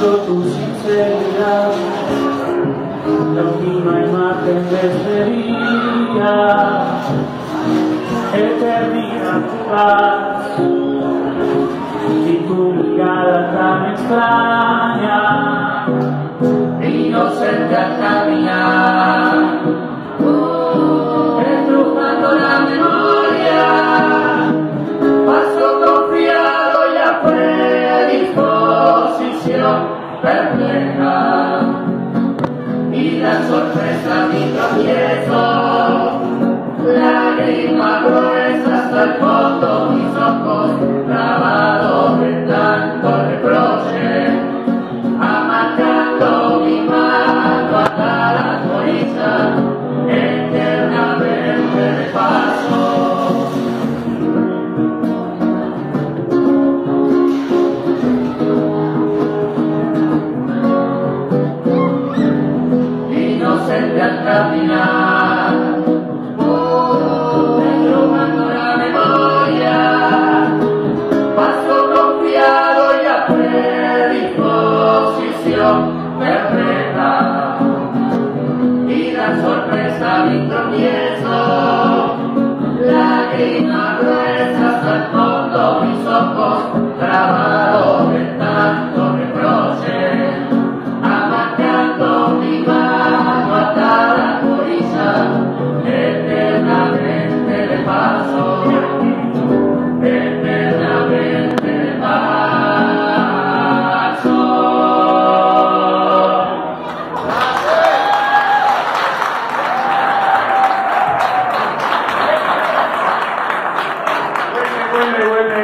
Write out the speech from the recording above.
tu sinceridad, la última imagen despedida, eternidad tu paz, y tu mirada tan extraña, inocente al caminar, perpleja, y la sorpresa mi tropiezo, lágrima gruesa hasta el fondo mis ojos. Oh, me trujando la memoria, paso confiado y a predisposición perreta, y la sorpresa mi tropiezo. vuelve, vuelve.